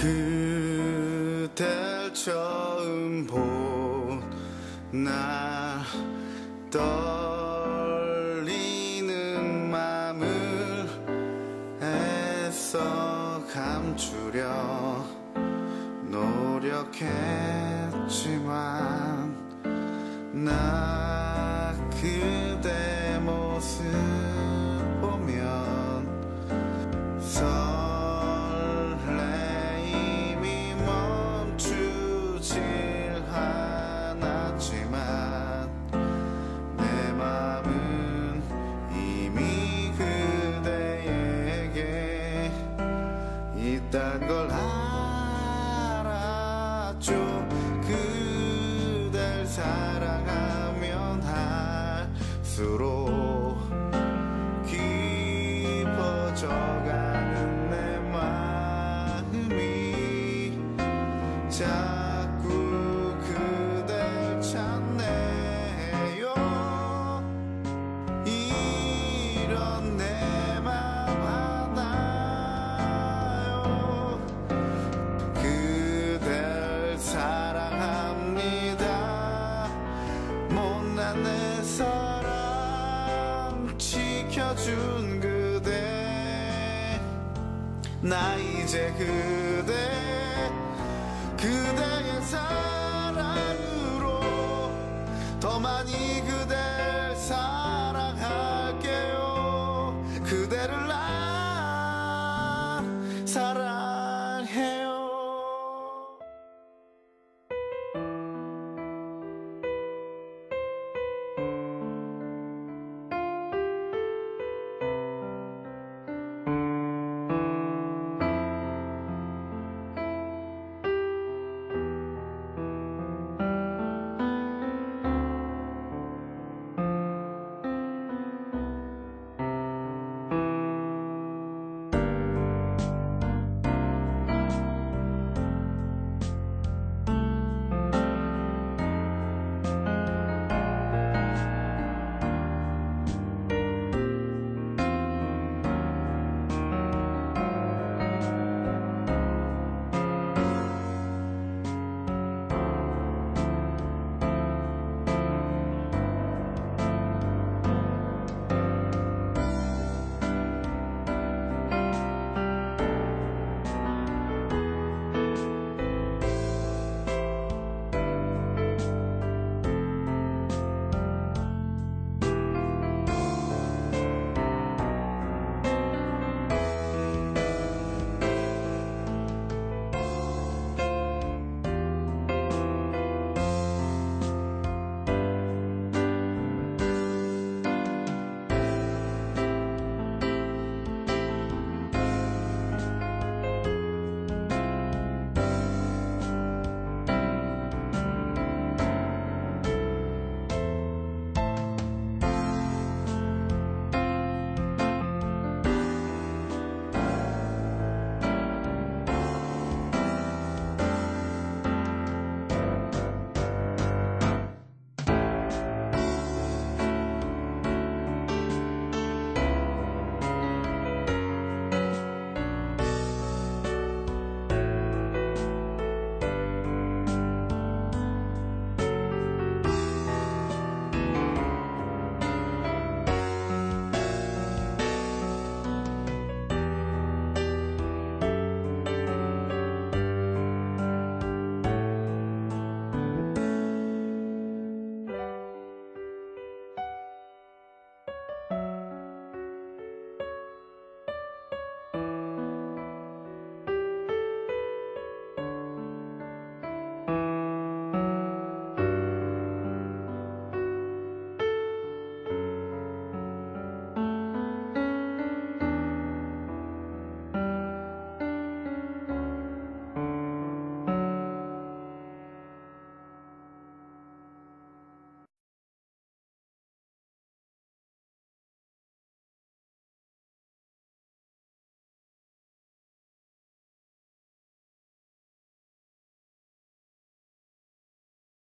그댈 처음 본날 떨리는 맘을 애써 감추려 노력했지만 나 그대 모습 사랑하면 할수록 깊어져가는 내 마음이 자 나 이제 그대 그대의 사랑으로 더 많이 그댈 사랑할게요. 그대를 나 사랑